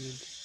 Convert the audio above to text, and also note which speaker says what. Speaker 1: Good.